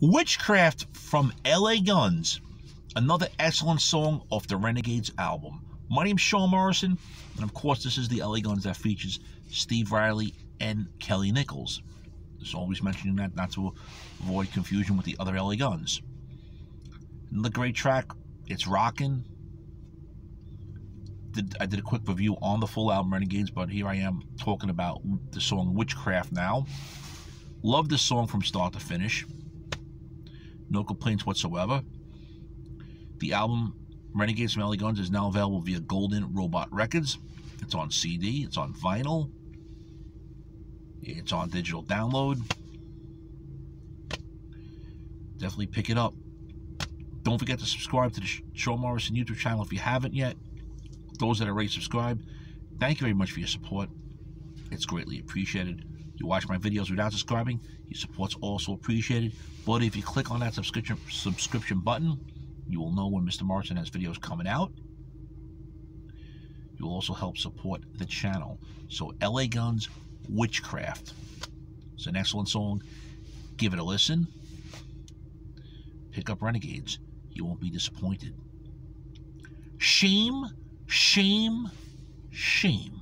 Witchcraft from LA Guns, another excellent song off the Renegades album. My name's Sean Morrison, and of course, this is the LA Guns that features Steve Riley and Kelly Nickels. Just always mentioning that not to avoid confusion with the other LA Guns. Another great track, it's rocking. I did a quick review on the full album Renegades, but here I am talking about the song Witchcraft now. Love this song from start to finish. No complaints whatsoever. The album Renegades from LA Guns is now available via Golden Robot Records. It's on CD, it's on vinyl, it's on digital download. Definitely pick it up. Don't forget to subscribe to the Sean Morrison YouTube channel if you haven't yet. Those that are already subscribed, thank you very much for your support. It's greatly appreciated. You watch my videos without subscribing, your support's also appreciated. But if you click on that subscription subscription button, you will know when Mr. Morrison has videos coming out. You will also help support the channel. So LA Guns Witchcraft. It's an excellent song. Give it a listen. Pick up Renegades. You won't be disappointed. Shame, shame, shame.